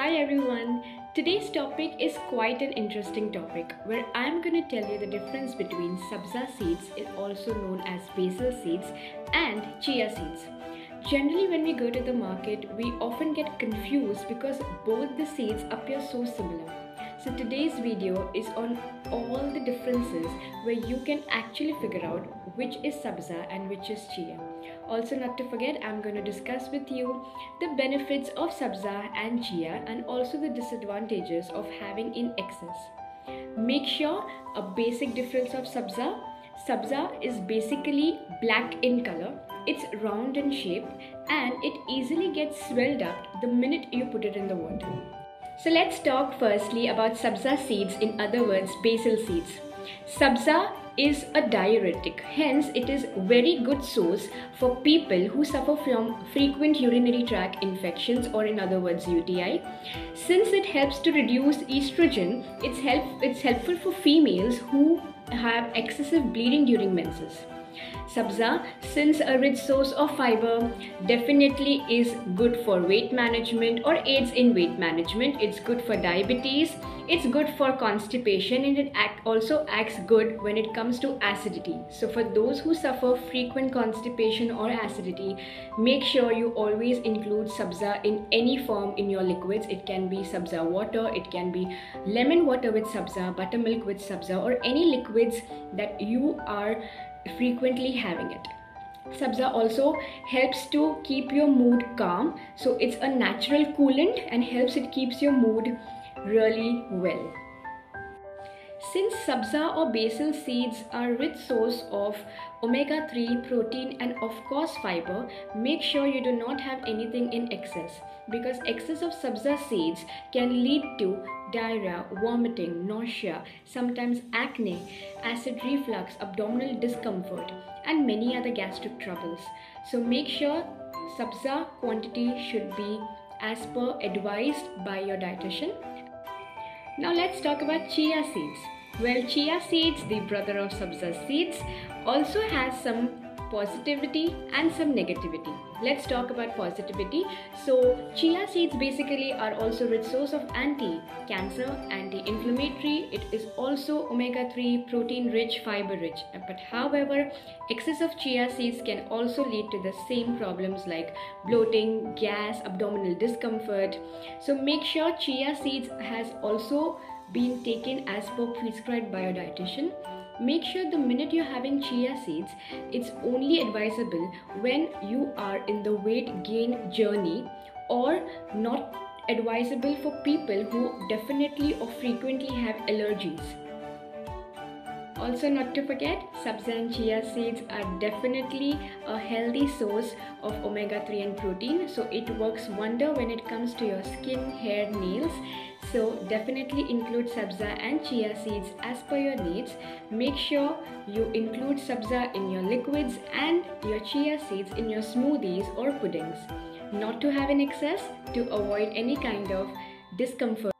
Hi everyone. Today's topic is quite an interesting topic where I'm going to tell you the difference between sabza seeds, is also known as basil seeds, and chia seeds. Generally, when we go to the market, we often get confused because both the seeds appear so similar. So, today's video is on all the differences where you can actually figure out which is sabza and which is chia. Also, not to forget, I'm going to discuss with you the benefits of sabza and chia and also the disadvantages of having in excess. Make sure a basic difference of sabza. Sabza is basically black in color. It's round in shape and it easily gets swelled up the minute you put it in the water. So let's talk firstly about sabza seeds, in other words, basil seeds. Sabza is a diuretic hence it is very good source for people who suffer from frequent urinary tract infections or in other words UTI since it helps to reduce estrogen it's help it's helpful for females who have excessive bleeding during menses Sabza, since a rich source of fiber, definitely is good for weight management or aids in weight management. It's good for diabetes, it's good for constipation, and it act also acts good when it comes to acidity. So, for those who suffer frequent constipation or acidity, make sure you always include Sabza in any form in your liquids. It can be Sabza water, it can be lemon water with Sabza, buttermilk with Sabza, or any liquids that you are frequently having it. Sabza also helps to keep your mood calm. So it's a natural coolant and helps it keeps your mood really well. Since sabza or basil seeds are rich source of omega-3 protein and of course fiber, make sure you do not have anything in excess because excess of sabza seeds can lead to diarrhea, vomiting, nausea, sometimes acne, acid reflux, abdominal discomfort and many other gastric troubles. So make sure sabza quantity should be as per advised by your dietitian now let's talk about chia seeds. Well, chia seeds, the brother of sabza seeds, also has some positivity and some negativity. Let's talk about positivity. So, chia seeds basically are also rich source of anti-cancer, anti-inflammatory. It is also omega-3 protein-rich, fiber-rich. But however, excess of chia seeds can also lead to the same problems like bloating, gas, abdominal discomfort. So make sure chia seeds has also been taken as per prescribed by your dietitian make sure the minute you're having chia seeds it's only advisable when you are in the weight gain journey or not advisable for people who definitely or frequently have allergies also not to forget sabza and chia seeds are definitely a healthy source of omega-3 and protein so it works wonder when it comes to your skin hair nails so definitely include sabza and chia seeds as per your needs. Make sure you include sabza in your liquids and your chia seeds in your smoothies or puddings. Not to have in excess to avoid any kind of discomfort.